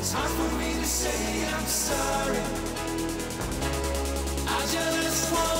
It's hard for me to say I'm sorry. I just want.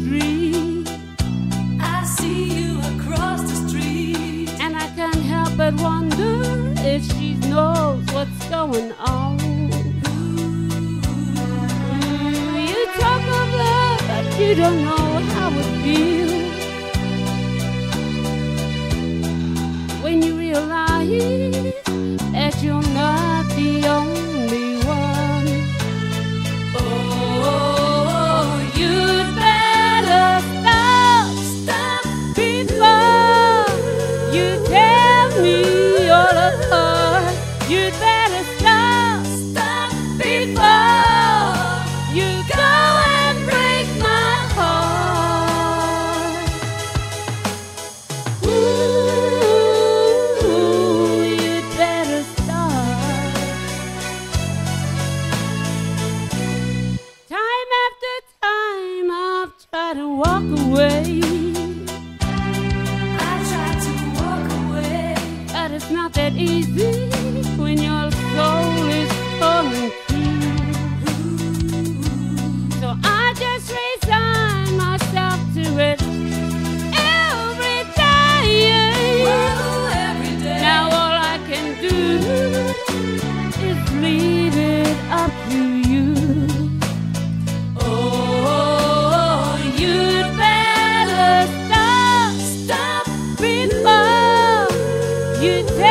street. I see you across the street. And I can't help but wonder if she knows what's going on. Ooh, you talk of love, but you don't know. walk away. I tried to walk away, but it's not that easy.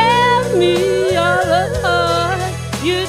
left me all alone. You'd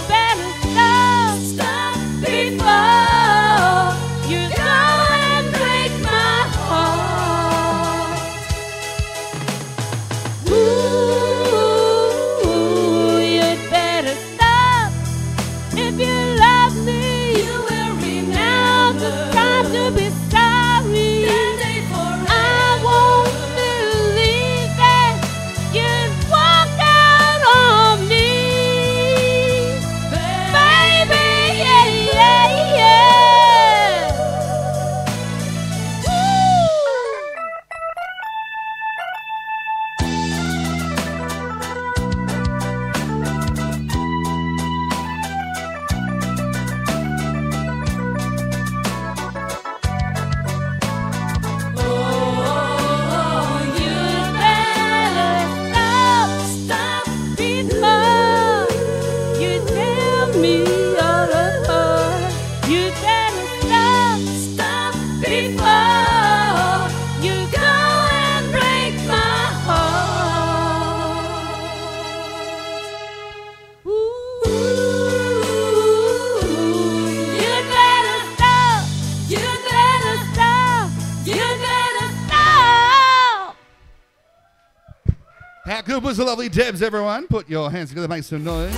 How good was the lovely Debs, everyone? Put your hands together, make some noise.